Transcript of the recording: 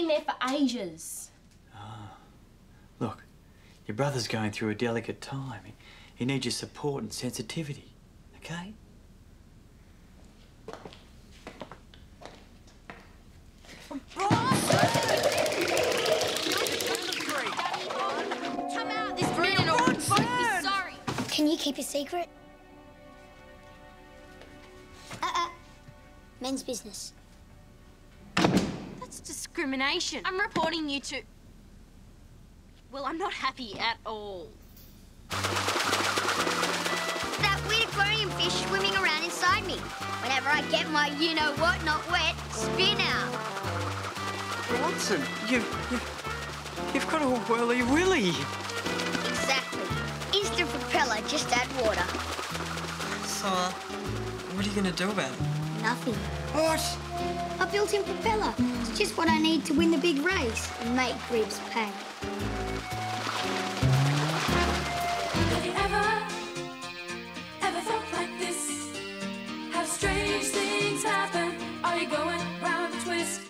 been there for ages. Ah. Look, your brother's going through a delicate time. He, he needs your support and sensitivity, okay? Come out this minute or we'll both be sorry. Can you keep a secret? Uh-uh. Men's business. That's discrimination. I'm reporting you to... Well, I'm not happy at all. That weird aquarium fish swimming around inside me. Whenever I get my you-know-what not wet, spin out. Bronson, you've, you've, you've got a whirly willy. Exactly. Instant propeller, just add water. So, uh, what are you gonna do about it? Nothing. What? A built-in propeller. Just what I need to win the big race and make Gribbs pay.